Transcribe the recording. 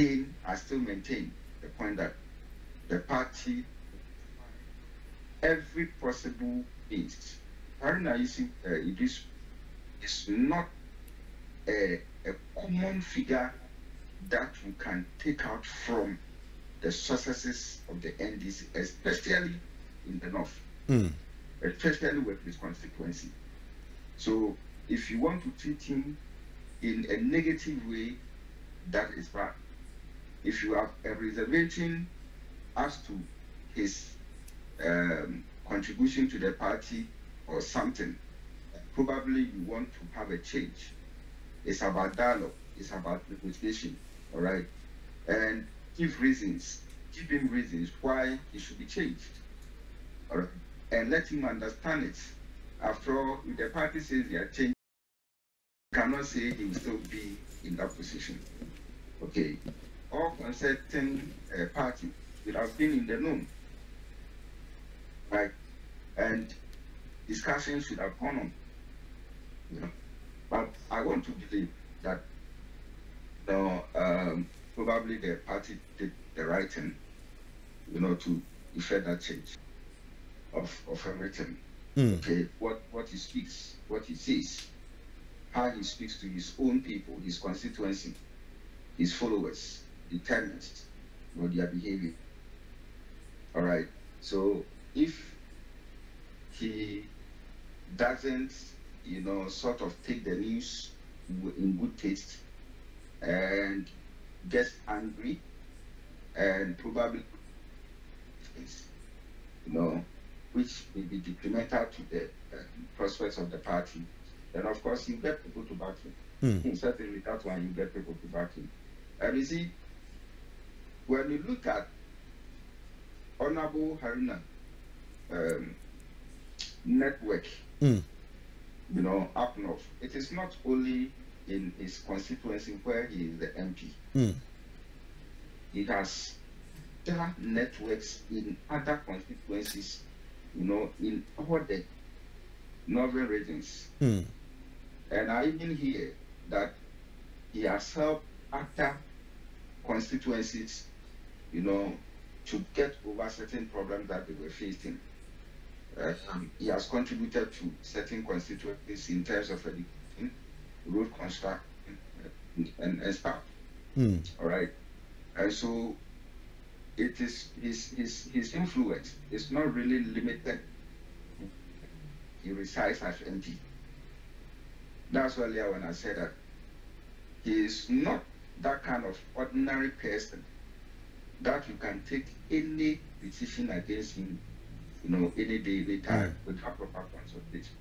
I still maintain the point that the party, every possible means, Haruna uh, Idris is not a, a common figure that you can take out from the successes of the NDC, especially in the north, mm. especially with his constituency. So if you want to treat him in a negative way, that is bad. If you have a reservation as to his um, contribution to the party or something, probably you want to have a change. It's about dialogue. It's about negotiation. All right, and give reasons, give him reasons why he should be changed. All right, and let him understand it. After all, if the party says they are changing, cannot say he will still be in that position. Okay, all concerning uh, party will have been in the room. right? And discussions should have gone on. You know? But I want to believe that the, um, probably the party did the right thing, you know, to effect that change of, of everything. Mm. Okay, what, what he speaks, what he says, how he speaks to his own people, his constituency, his followers, determines you know, their behavior. All right. So if he doesn't, you know, sort of take the news in good taste and gets angry and probably, you know, which will be detrimental to the uh, prospects of the party, then of course you get people to back him. Mm. Certainly, that's why you get people to back him. And you see, when you look at Honorable Haruna um, network, mm. you know, up north, it is not only in his constituency where he is the MP. Mm. He has other networks in other constituencies, you know, in all the northern regions. Mm. And I even hear that he has helped other constituencies, you know, to get over certain problems that they were facing. Uh, he has contributed to certain constituencies in terms of education, road construction, and, and stuff. Mm. All right. And so it is his, his, his influence is not really limited. He resides as MP. That's why earlier when I said that he is not that kind of ordinary person that you can take any decision against him, you know, any day, any time Mm. without proper consultation.